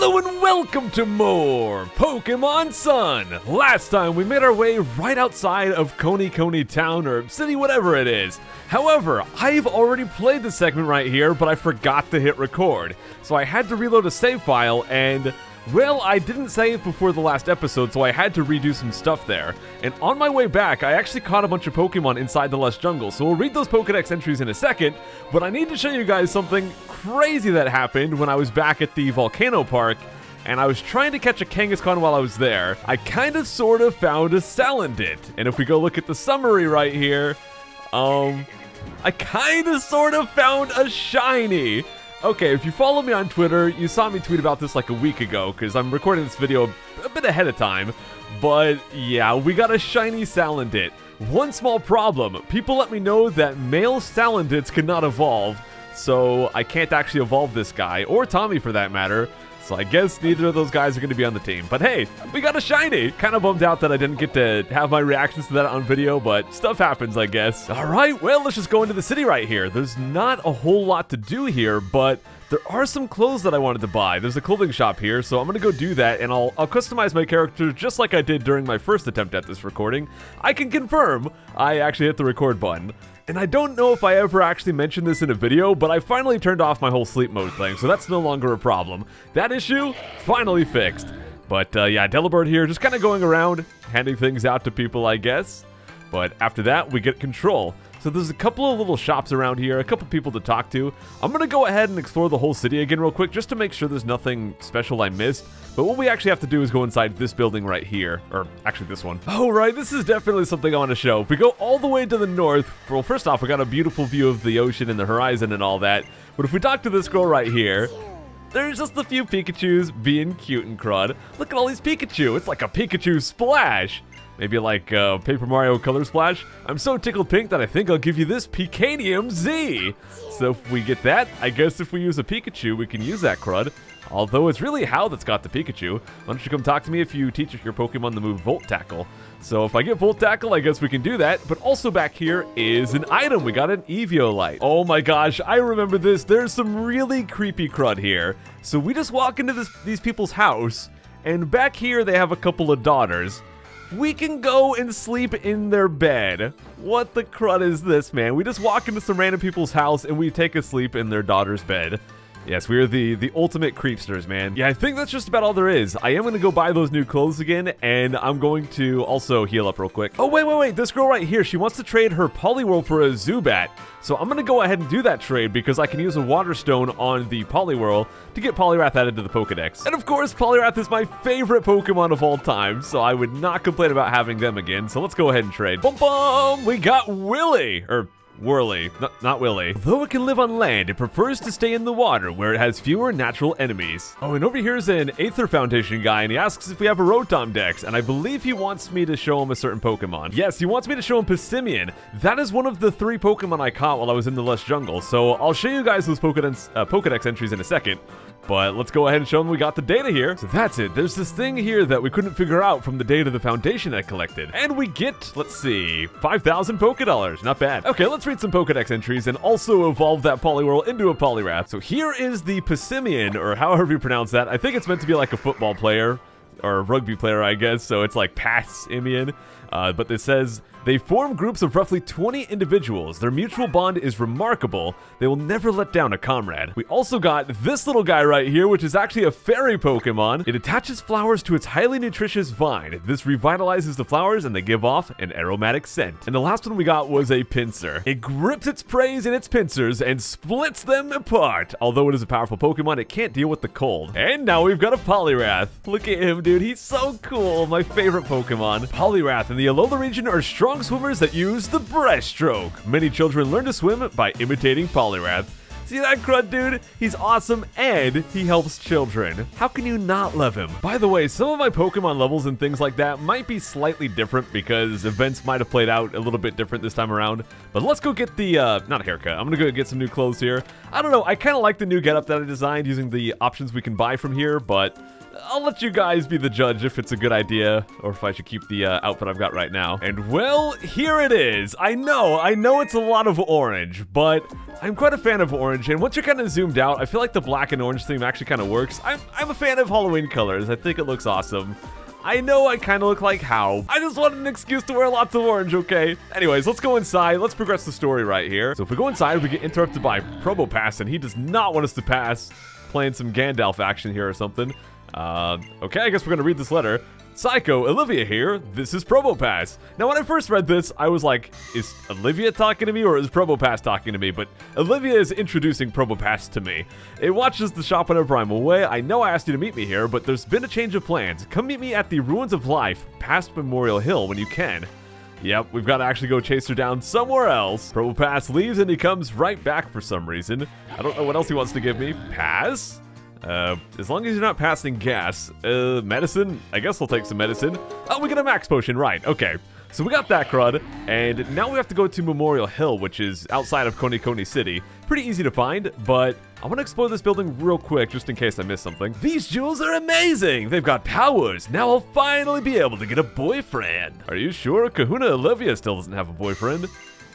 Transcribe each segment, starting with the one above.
Hello and welcome to more Pokemon Sun! Last time we made our way right outside of Konikoni Town or city, whatever it is. However, I've already played the segment right here, but I forgot to hit record. So I had to reload a save file and well, I didn't save before the last episode, so I had to redo some stuff there. And on my way back, I actually caught a bunch of Pokemon inside the Lush Jungle, so we'll read those Pokedex entries in a second, but I need to show you guys something crazy that happened when I was back at the Volcano Park, and I was trying to catch a Kangaskhan while I was there. I kind of sort of found a Salandit, and if we go look at the summary right here, um, I kind of sort of found a Shiny. Okay, if you follow me on Twitter, you saw me tweet about this like a week ago, because I'm recording this video a bit ahead of time. But yeah, we got a shiny Salandit. One small problem, people let me know that male Salandits cannot evolve, so I can't actually evolve this guy, or Tommy for that matter. So I guess neither of those guys are going to be on the team. But hey, we got a shiny. Kind of bummed out that I didn't get to have my reactions to that on video, but stuff happens, I guess. All right, well, let's just go into the city right here. There's not a whole lot to do here, but there are some clothes that I wanted to buy. There's a clothing shop here, so I'm gonna go do that, and I'll, I'll customize my character just like I did during my first attempt at this recording. I can confirm I actually hit the record button. And I don't know if I ever actually mentioned this in a video, but I finally turned off my whole sleep mode thing, so that's no longer a problem. That issue, finally fixed. But uh, yeah, Delibird here, just kind of going around, handing things out to people, I guess. But after that, we get control. So there's a couple of little shops around here, a couple people to talk to. I'm going to go ahead and explore the whole city again real quick just to make sure there's nothing special I missed. But what we actually have to do is go inside this building right here. Or actually this one. Oh, right. This is definitely something I want to show. If we go all the way to the north, well, first off, we got a beautiful view of the ocean and the horizon and all that. But if we talk to this girl right here, there's just a few Pikachus being cute and crud. Look at all these Pikachu. It's like a Pikachu splash. Maybe like uh, Paper Mario Color Splash. I'm so tickled pink that I think I'll give you this Pikanium Z. So if we get that, I guess if we use a Pikachu, we can use that crud. Although it's really Hau that's got the Pikachu. Why don't you come talk to me if you teach your Pokemon the move Volt Tackle. So if I get Volt Tackle, I guess we can do that. But also back here is an item. We got an Eviolite. Oh my gosh, I remember this. There's some really creepy crud here. So we just walk into this, these people's house, and back here they have a couple of daughters we can go and sleep in their bed. What the crud is this, man? We just walk into some random people's house and we take a sleep in their daughter's bed. Yes, we are the, the ultimate creepsters, man. Yeah, I think that's just about all there is. I am going to go buy those new clothes again, and I'm going to also heal up real quick. Oh, wait, wait, wait. This girl right here, she wants to trade her Poliwhirl for a Zubat. So I'm going to go ahead and do that trade because I can use a Water Stone on the Poliwhirl to get Poliwrath added to the Pokedex. And of course, Poliwrath is my favorite Pokemon of all time, so I would not complain about having them again. So let's go ahead and trade. Boom, boom! We got Willy! Or Whirly, not, not Willy. Though it can live on land, it prefers to stay in the water where it has fewer natural enemies. Oh, and over here is an Aether Foundation guy, and he asks if we have a Rotom Dex, and I believe he wants me to show him a certain Pokemon. Yes, he wants me to show him Passimian. That is one of the three Pokemon I caught while I was in the Lush Jungle, so I'll show you guys those Pokedex, uh, Pokedex entries in a second. But let's go ahead and show them we got the data here. So that's it. There's this thing here that we couldn't figure out from the data the Foundation had collected. And we get, let's see, 5,000 Pokedollars. Not bad. Okay, let's read some Pokedex entries and also evolve that Poliwhirl into a Poliwrath. So here is the Passimian, or however you pronounce that. I think it's meant to be like a football player or a rugby player, I guess. So it's like Passimian. Uh, but this says they form groups of roughly 20 individuals. Their mutual bond is remarkable. They will never let down a comrade. We also got this little guy right here, which is actually a fairy Pokemon. It attaches flowers to its highly nutritious vine. This revitalizes the flowers and they give off an aromatic scent. And the last one we got was a Pinsir. It grips its prey in its pincers and splits them apart. Although it is a powerful Pokemon, it can't deal with the cold. And now we've got a Poliwrath. Look at him, dude. He's so cool. My favorite Pokemon. Poliwrath the Alola region are strong swimmers that use the breaststroke. Many children learn to swim by imitating Poliwrath. See that crud dude? He's awesome and he helps children. How can you not love him? By the way, some of my Pokemon levels and things like that might be slightly different because events might have played out a little bit different this time around. But let's go get the, uh, not a haircut, I'm gonna go get some new clothes here. I don't know, I kind of like the new getup that I designed using the options we can buy from here, but I'll let you guys be the judge if it's a good idea or if I should keep the uh, outfit I've got right now. And well, here it is. I know, I know it's a lot of orange, but I'm quite a fan of orange and once you're kind of zoomed out, I feel like the black and orange theme actually kind of works. I'm, I'm a fan of Halloween colors. I think it looks awesome. I know I kind of look like Hau. I just wanted an excuse to wear lots of orange, okay? Anyways, let's go inside. Let's progress the story right here. So if we go inside, we get interrupted by Probopass, and he does not want us to pass. Playing some Gandalf action here or something. Uh, okay, I guess we're gonna read this letter. Scykoh, Olivia here. This is Probopass. Now, when I first read this, I was like, is Olivia talking to me or is Probopass talking to me? But Olivia is introducing Probopass to me. It watches the shop whenever I'm away. I know I asked you to meet me here, but there's been a change of plans. Come meet me at the Ruins of Life, past Memorial Hill, when you can. Yep, we've got to actually go chase her down somewhere else. Probopass leaves and he comes right back for some reason. I don't know what else he wants to give me. Pass? Uh, as long as you're not passing gas. Uh, medicine? I guess we'll take some medicine. Oh, we got a max potion, right. Okay. So we got that crud, and now we have to go to Memorial Hill, which is outside of Konikoni City. Pretty easy to find, but I want to explore this building real quick just in case I miss something. These jewels are amazing! They've got powers! Now I'll finally be able to get a boyfriend! Are you sure Kahuna Olivia still doesn't have a boyfriend?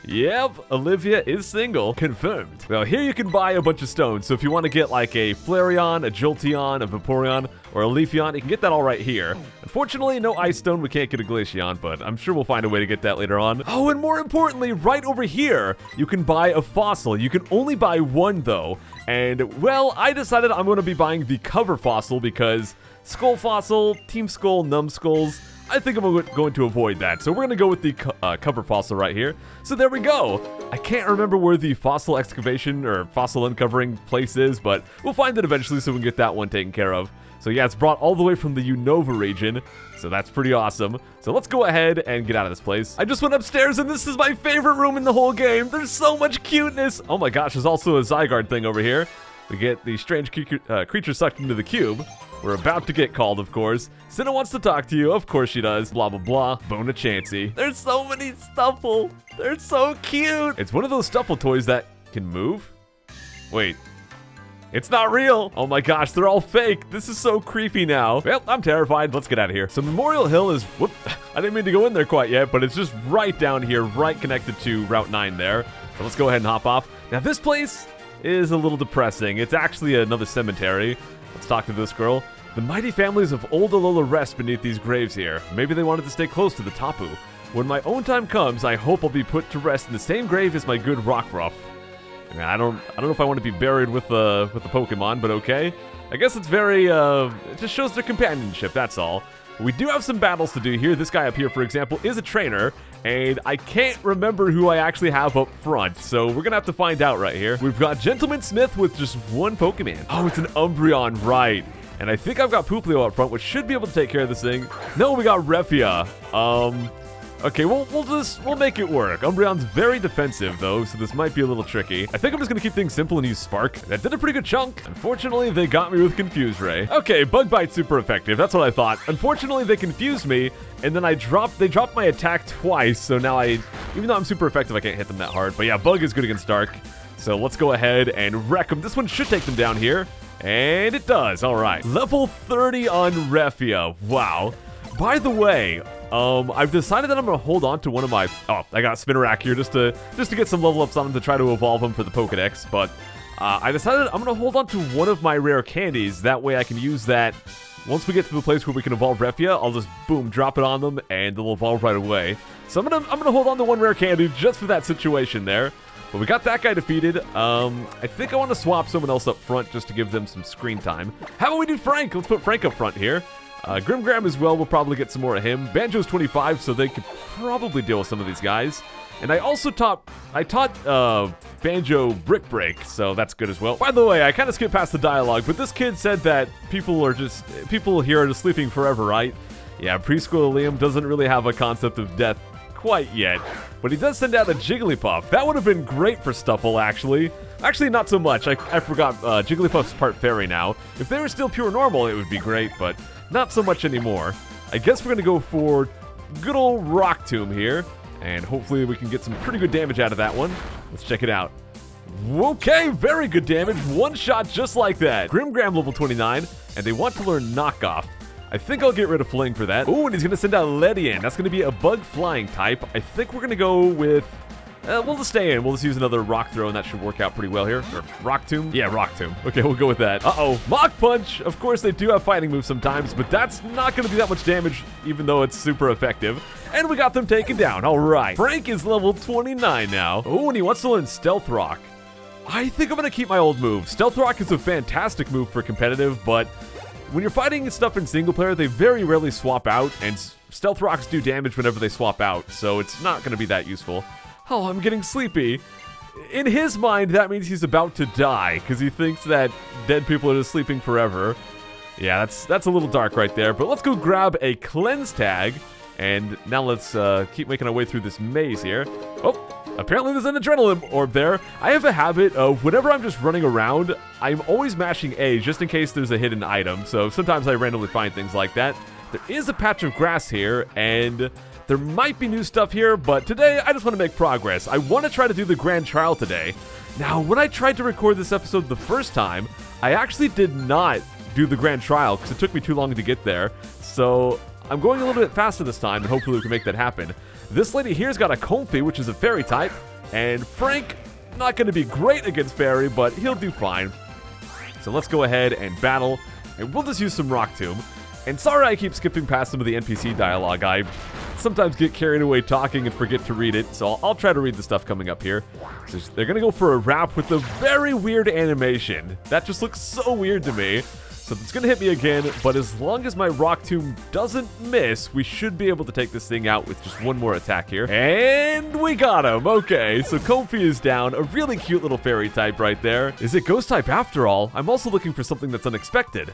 Yep, Olivia is single. Confirmed. Well, here you can buy a bunch of stones. So if you want to get like a Flareon, a Jolteon, a Vaporeon, or a Leafeon, you can get that all right here. Unfortunately, no Ice Stone. We can't get a Glaceon, but I'm sure we'll find a way to get that later on. Oh, and more importantly, right over here, you can buy a fossil. You can only buy one, though. And, well, I decided I'm going to be buying the cover fossil because Skull Fossil, Team Skull, Numbskulls, I think I'm going to avoid that. So we're going to go with the uh, cover fossil right here. So there we go. I can't remember where the fossil excavation or fossil uncovering place is, but we'll find it eventually so we can get that one taken care of. So yeah, it's brought all the way from the Unova region, so that's pretty awesome. So let's go ahead and get out of this place. I just went upstairs and this is my favorite room in the whole game. There's so much cuteness. Oh my gosh, there's also a Zygarde thing over here. We get the strange uh, creature sucked into the cube. We're about to get called, of course. Sina wants to talk to you. Of course she does. Blah, blah, blah. Bona Chansey. There's so many Stufful. They're so cute. It's one of those Stufful toys that can move. Wait. It's not real. Oh my gosh, they're all fake. This is so creepy now. Well, I'm terrified. Let's get out of here. So Memorial Hill is, whoop, I didn't mean to go in there quite yet, but it's just right down here, right connected to Route 9 there. So let's go ahead and hop off. Now this place is a little depressing. It's actually another cemetery. Let's talk to this girl. The mighty families of Old Alola rest beneath these graves here. Maybe they wanted to stay close to the Tapu. When my own time comes, I hope I'll be put to rest in the same grave as my good Rockruff. I, I don't, I don't know if I want to be buried with the with the Pokemon, but okay. I guess it's very, uh, it just shows their companionship. That's all. We do have some battles to do here. This guy up here, for example, is a trainer, and I can't remember who I actually have up front, so we're gonna have to find out right here. We've got Gentleman Smith with just one Pokemon. Oh, it's an Umbreon, right. And I think I've got Pooplio up front, which should be able to take care of this thing. No, we got Refia. Um, Okay, we'll, we'll just, we'll make it work. Umbreon's very defensive, though, so this might be a little tricky. I think I'm just gonna keep things simple and use Spark. That did a pretty good chunk. Unfortunately, they got me with Confuse Ray. Okay, Bug Bite super effective. That's what I thought. Unfortunately, they confused me, and then I dropped, they dropped my attack twice, so now I, even though I'm super effective, I can't hit them that hard. But yeah, Bug is good against Dark. So let's go ahead and wreck them. This one should take them down here. And it does. All right. Level 30 on Refia. Wow. By the way, um, I've decided that I'm gonna hold on to one of my. Oh, I got Spinarak here just to just to get some level ups on him to try to evolve him for the Pokedex. But uh, I decided I'm gonna hold on to one of my rare candies. That way I can use that. Once we get to the place where we can evolve Refia, I'll just boom drop it on them and they'll evolve right away. So I'm gonna I'm gonna hold on to one rare candy just for that situation there. But we got that guy defeated. Um, I think I want to swap someone else up front just to give them some screen time. How about we do Frank? Let's put Frank up front here. Uh, Grimmgram as well, we'll probably get some more of him. Banjo's 25, so they could probably deal with some of these guys. And I also taught, I taught uh, Banjo Brick Break, so that's good as well. By the way, I kind of skipped past the dialogue, but this kid said that people are just, people here are just sleeping forever, right? Yeah, preschool Liam doesn't really have a concept of death quite yet, but he does send out a Jigglypuff. That would have been great for Stufful, actually. Actually, not so much. I, I forgot uh, Jigglypuff's part fairy now. If they were still pure normal, it would be great, but not so much anymore. I guess we're going to go for good old Rock Tomb here, and hopefully we can get some pretty good damage out of that one. Let's check it out. Okay, very good damage. One shot just like that. Grimgram level 29, and they want to learn Knockoff. I think I'll get rid of Fling for that. Oh, and he's going to send out Ledian. That's going to be a bug flying type. I think we're going to go with Uh, we'll just stay in. We'll just use another rock throw, and that should work out pretty well here. Or rock tomb? Yeah, rock tomb. Okay, we'll go with that. Uh-oh. Mach punch! Of course, they do have fighting moves sometimes, but that's not going to do that much damage, even though it's super effective. And we got them taken down. All right. Frank is level 29 now. Oh, and he wants to learn Stealth Rock. I think I'm going to keep my old move. Stealth Rock is a fantastic move for competitive, but when you're fighting stuff in single player, they very rarely swap out, and Stealth Rocks do damage whenever they swap out, so it's not going to be that useful. Oh, I'm getting sleepy. In his mind, that means he's about to die, because he thinks that dead people are just sleeping forever. Yeah, that's that's a little dark right there, but let's go grab a cleanse tag, and now let's uh, keep making our way through this maze here. Oh, apparently there's an adrenaline orb there. I have a habit of whenever I'm just running around, I'm always mashing A just in case there's a hidden item, so sometimes I randomly find things like that. There is a patch of grass here, and there might be new stuff here, but today I just want to make progress. I want to try to do the Grand Trial today. Now, when I tried to record this episode the first time, I actually did not do the Grand Trial because it took me too long to get there. So I'm going a little bit faster this time, and hopefully we can make that happen. This lady here's got a Comfey, which is a fairy type, and Frank, not going to be great against fairy, but he'll do fine. So let's go ahead and battle, and we'll just use some Rock Tomb. And sorry I keep skipping past some of the NPC dialogue. I sometimes get carried away talking and forget to read it, so I'll, I'll try to read the stuff coming up here. So they're gonna go for a wrap with a very weird animation. That just looks so weird to me. So it's gonna hit me again, but as long as my Rock Tomb doesn't miss, we should be able to take this thing out with just one more attack here. And we got him! Okay, so Comfey is down. A really cute little fairy type right there. Is it ghost type after all? I'm also looking for something that's unexpected.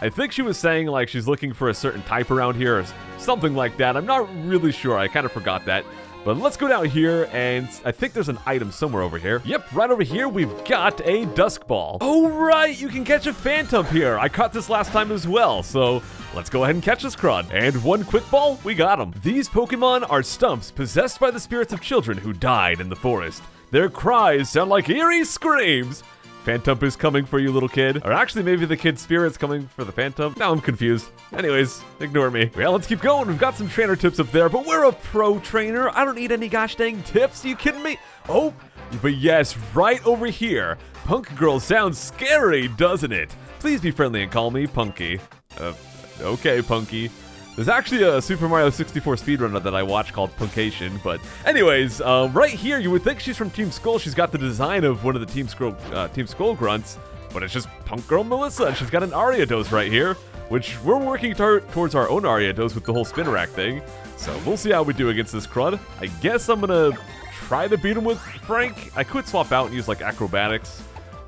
I think she was saying like she's looking for a certain type around here or something like that. I'm not really sure. I kind of forgot that. But let's go down here, and I think there's an item somewhere over here. Yep, right over here, we've got a Dusk Ball. Oh, right, you can catch a Phantump here. I caught this last time as well, so let's go ahead and catch this crud. And one Quick Ball, we got him. These Pokemon are stumps possessed by the spirits of children who died in the forest. Their cries sound like eerie screams. Phantump is coming for you, little kid. Or actually, maybe the kid spirit's coming for the Phantump. Now I'm confused. Anyways, ignore me. Well, let's keep going. We've got some trainer tips up there, but we're a pro trainer. I don't need any gosh dang tips. Are you kidding me? Oh, but yes, right over here. Punk Girl sounds scary, doesn't it? Please be friendly and call me Punky. Uh, okay, Punky. There's actually a Super Mario 64 speedrunner that I watch called Puncayshun, but anyways, uh, right here, you would think she's from Team Skull. She's got the design of one of the Team Skull, uh, Team Skull grunts, but it's just Punk Girl Melissa, and she's got an Ariados right here, which we're working towards our own Ariados with the whole Spinarak thing. So we'll see how we do against this crud. I guess I'm gonna try to beat him with Frank. I could swap out and use like acrobatics.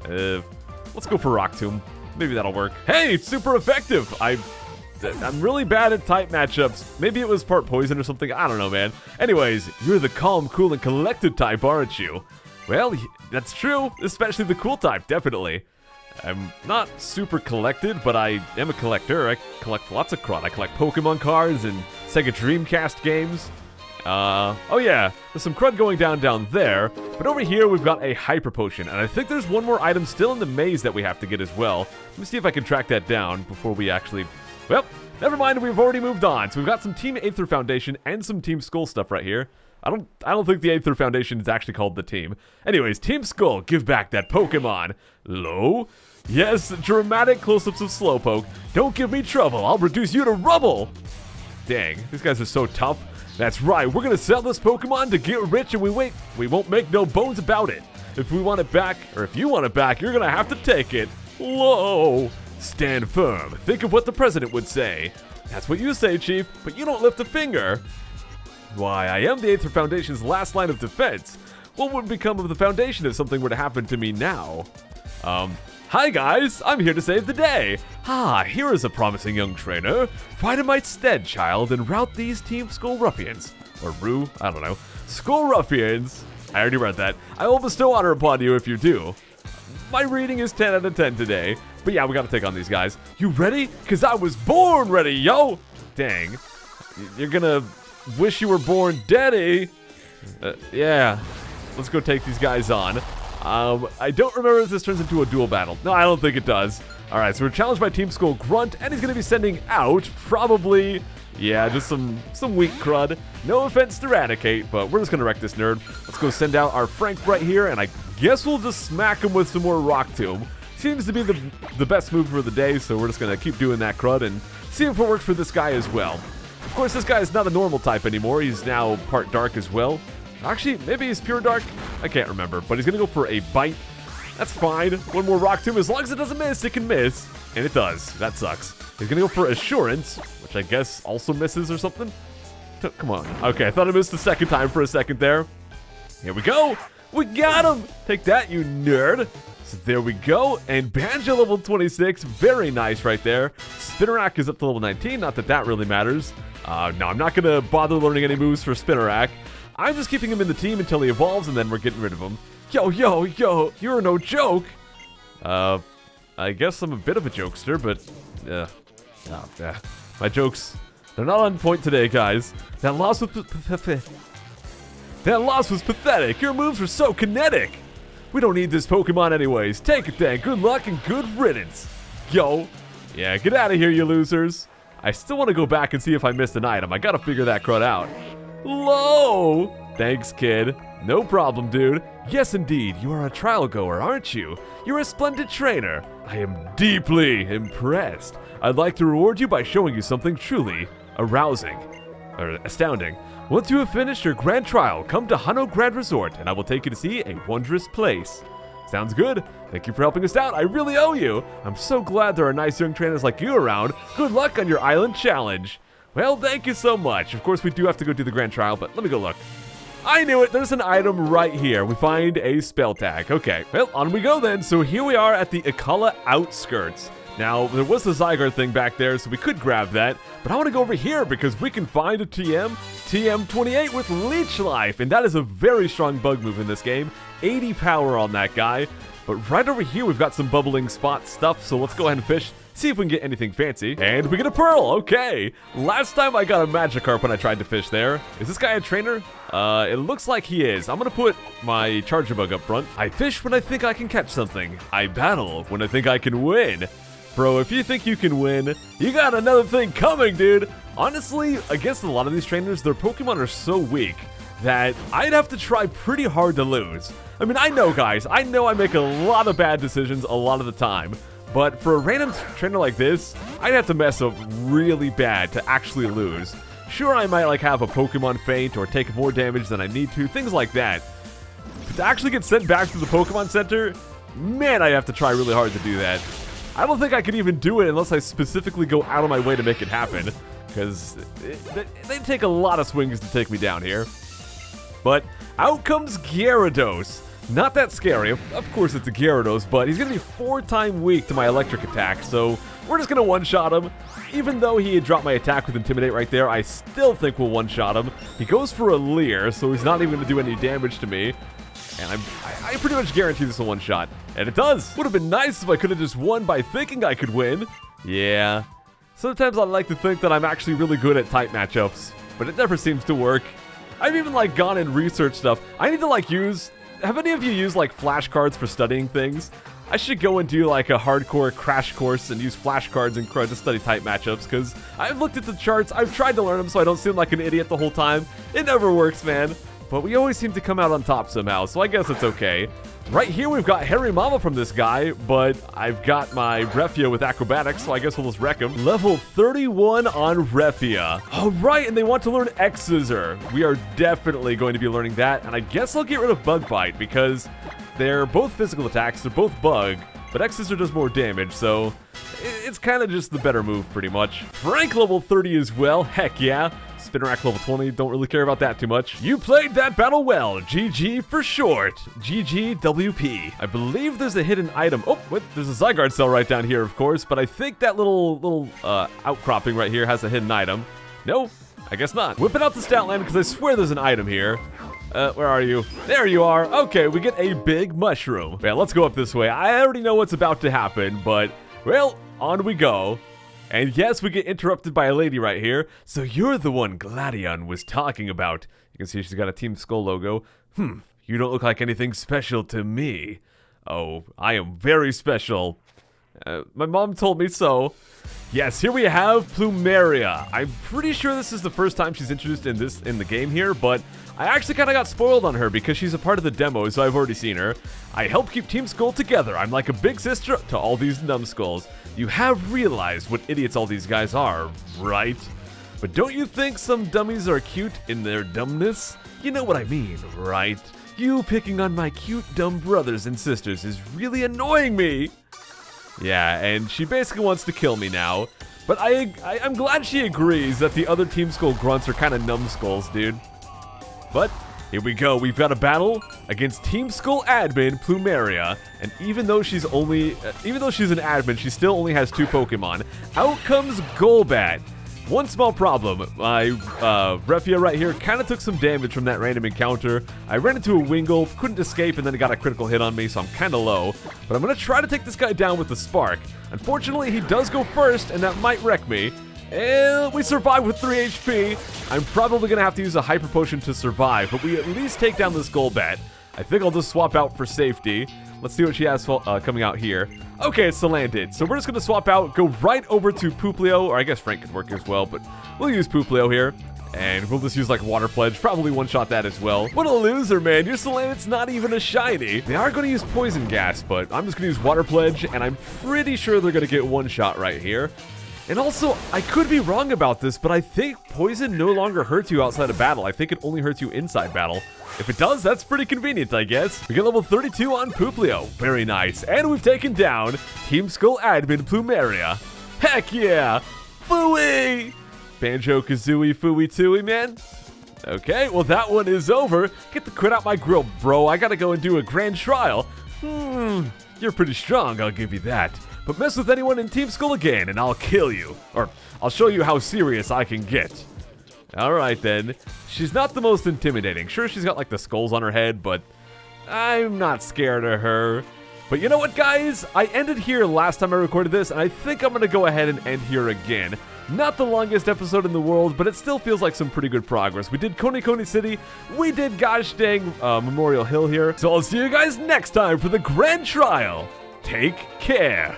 Uh, let's go for Rock Tomb. Maybe that'll work. Hey, it's super effective. I I'm really bad at type matchups. Maybe it was part poison or something. I don't know, man. Anyways, you're the calm, cool, and collected type, aren't you? Well, that's true, especially the cool type, definitely. I'm not super collected, but I am a collector. I collect lots of crud. I collect Pokemon cards and Sega Dreamcast games. Uh, oh yeah, there's some crud going down down there, but over here we've got a Hyper Potion, and I think there's one more item still in the maze that we have to get as well. Let me see if I can track that down before we actually well, never mind, we've already moved on. So we've got some Team Aether Foundation and some Team Skull stuff right here. I don't I don't think the Aether Foundation is actually called the team. Anyways, Team Skull, give back that Pokemon. Low? Yes, dramatic close-ups of Slowpoke. Don't give me trouble, I'll reduce you to rubble! Dang, these guys are so tough. That's right, we're gonna sell this Pokemon to get rich and we wait. We won't make no bones about it. If we want it back, or if you want it back, you're gonna have to take it. Low! Stand firm. Think of what the president would say. That's what you say, Chief, but you don't lift a finger. Why, I am the Aether Foundation's last line of defense. What would become of the Foundation if something were to happen to me now? Um, hi guys, I'm here to save the day. Ah, here is a promising young trainer. Fight in my stead, child, and rout these Team Skull Ruffians. Or Rue, I don't know. Skull Ruffians. I already read that. I will bestow honor upon you if you do. My reading is 10 out of 10 today. But yeah, we gotta take on these guys. You ready? Cause I was born ready, yo! Dang. You're gonna wish you were born deady. Uh, yeah. Let's go take these guys on. Um, I don't remember if this turns into a dual battle. No, I don't think it does. Alright, so we're challenged by Team Skull Grunt, and he's gonna be sending out, probably, Yeah, just some some weak crud. No offense to Raticate, but we're just gonna wreck this nerd. Let's go send out our Frank right here, and I guess we'll just smack him with some more Rock Tomb. Seems to be the the best move for the day, so we're just gonna keep doing that crud and see if it works for this guy as well. Of course, this guy is not a normal type anymore. He's now part dark as well. Actually, maybe he's pure dark. I can't remember, but he's gonna go for a bite. That's fine. One more Rock Tomb. As long as it doesn't miss, it can miss. And it does. That sucks. He's gonna go for Assurance, which I guess also misses or something. Come on. Okay, I thought I missed the second time for a second there. Here we go. We got him. Take that, you nerd. So there we go. And Banjo level 26. Very nice right there. Spinarak is up to level 19. Not that that really matters. Uh, no, I'm not going to bother learning any moves for Spinarak. I'm just keeping him in the team until he evolves, and then we're getting rid of him. Yo, yo, yo, you're no joke. Uh, I guess I'm a bit of a jokester, but... Uh, oh, yeah. My jokes, they're not on point today, guys. That loss was... That loss was pathetic. Your moves were so kinetic. We don't need this Pokemon anyways. Take it then. Good luck and good riddance. Yo. Yeah, get out of here, you losers. I still want to go back and see if I missed an item. I gotta figure that crud out. Low! Thanks, kid. No problem, dude. Yes, indeed, you are a trial goer, aren't you? You're a splendid trainer. I am deeply impressed. I'd like to reward you by showing you something truly arousing, or astounding. Once you have finished your grand trial, come to Hano Grand Resort, and I will take you to see a wondrous place. Sounds good. Thank you for helping us out. I really owe you. I'm so glad there are nice young trainers like you around. Good luck on your island challenge. Well, thank you so much. Of course, we do have to go do the grand trial, but let me go look. I knew it. There's an item right here. We find a spell tag. Okay, well, on we go then. So here we are at the Akala outskirts. Now, there was the Zygarde thing back there, so we could grab that. But I want to go over here because we can find a TM, TM28 with Leech Life. And that is a very strong bug move in this game. 80 power on that guy. But right over here, we've got some bubbling spot stuff. So let's go ahead and fish see if we can get anything fancy. And we get a pearl, okay. Last time I got a Magikarp when I tried to fish there. Is this guy a trainer? Uh, it looks like he is. I'm gonna put my Charjabug up front. I fish when I think I can catch something. I battle when I think I can win. Bro, if you think you can win, you got another thing coming, dude. Honestly, against a lot of these trainers, their Pokemon are so weak that I'd have to try pretty hard to lose. I mean, I know, guys. I know I make a lot of bad decisions a lot of the time. But for a random trainer like this, I'd have to mess up really bad to actually lose. Sure, I might like have a Pokemon faint or take more damage than I need to, things like that. But to actually get sent back to the Pokemon Center, man, I'd have to try really hard to do that. I don't think I could even do it unless I specifically go out of my way to make it happen. Because they take a lot of swings to take me down here. But out comes Gyarados. Not that scary. Of course it's a Gyarados, but he's going to be four time weak to my electric attack, so we're just going to one-shot him. Even though he had dropped my attack with Intimidate right there, I still think we'll one-shot him. He goes for a Leer, so he's not even going to do any damage to me. And I'm, I, I pretty much guarantee this will one-shot. And it does! Would have been nice if I could have just won by thinking I could win. Yeah. Sometimes I like to think that I'm actually really good at type matchups, but it never seems to work. I've even like gone and researched stuff. I need to like use have any of you used like flashcards for studying things? I should go and do like a hardcore crash course and use flashcards and CRUD to study type matchups because I've looked at the charts, I've tried to learn them so I don't seem like an idiot the whole time. It never works, man. But we always seem to come out on top somehow, so I guess it's okay. Right here we've got Hariyama from this guy, but I've got my Refia with Acrobatics, so I guess we'll just wreck him. Level 31 on Refia. All right, and they want to learn X-Scissor. We are definitely going to be learning that, and I guess I'll get rid of Bug Bite because they're both physical attacks, they're both Bug, but X-Scissor does more damage, so it's kind of just the better move, pretty much. Frank level 30 as well, heck yeah. Spinarak level 20, don't really care about that too much. You played that battle well, GG for short. GGWP. I believe there's a hidden item. Oh, wait, there's a Zygarde cell right down here, of course, but I think that little, little uh, outcropping right here has a hidden item. No, I guess not. Whipping out the Statland because I swear there's an item here. Uh, where are you? There you are. Okay, we get a big mushroom. Yeah, let's go up this way. I already know what's about to happen, but, well, on we go. And yes, we get interrupted by a lady right here. So you're the one Gladion was talking about. You can see she's got a Team Skull logo. Hmm, you don't look like anything special to me. Oh, I am very special. Uh, my mom told me so. Yes, here we have Plumeria. I'm pretty sure this is the first time she's introduced in this in the game here, but I actually kind of got spoiled on her because she's a part of the demo, so I've already seen her. I help keep Team Skull together. I'm like a big sister to all these numbskulls. You have realized what idiots all these guys are, right? But don't you think some dummies are cute in their dumbness? You know what I mean, right? You picking on my cute dumb brothers and sisters is really annoying me. Yeah, and she basically wants to kill me now. But I, I am glad she agrees that the other Team Skull grunts are kind of numbskulls, dude. But here we go. We've got a battle against Team Skull admin Plumeria, and even though she's only, uh, even though she's an admin, she still only has two Pokemon. Out comes Golbat. One small problem, my uh, Refia right here kind of took some damage from that random encounter. I ran into a Wingull, couldn't escape, and then it got a critical hit on me, so I'm kind of low. But I'm going to try to take this guy down with the Spark. Unfortunately, he does go first, and that might wreck me. And we survive with 3 HP. I'm probably going to have to use a Hyper Potion to survive, but we at least take down this Golbat. I think I'll just swap out for safety. Let's see what she has uh, coming out here. Okay, it's landed. So we're just going to swap out, go right over to Pooplio, or I guess Frank could work as well, but we'll use Pooplio here. And we'll just use like Water Pledge, probably one-shot that as well. What a loser, man. Your Salandit's not even a shiny. They are going to use Poison Gas, but I'm just going to use Water Pledge, and I'm pretty sure they're going to get one shot right here. And also, I could be wrong about this, but I think poison no longer hurts you outside of battle. I think it only hurts you inside battle. If it does, that's pretty convenient, I guess. We get level 32 on Pooplio. Very nice. And we've taken down Team Skull admin Plumeria. Heck yeah! Fooey! Banjo-Kazooie Fooey Tooie, man. Okay, well that one is over. Get the quit out my grill, bro. I gotta go and do a grand trial. Hmm, you're pretty strong, I'll give you that. But mess with anyone in Team Skull again, and I'll kill you. Or, I'll show you how serious I can get. Alright then. She's not the most intimidating. Sure, she's got like the skulls on her head, but I'm not scared of her. But you know what, guys? I ended here last time I recorded this, and I think I'm going to go ahead and end here again. Not the longest episode in the world, but it still feels like some pretty good progress. We did Konikoni City, we did gosh dang uh, Memorial Hill here. So I'll see you guys next time for the grand trial. Take care.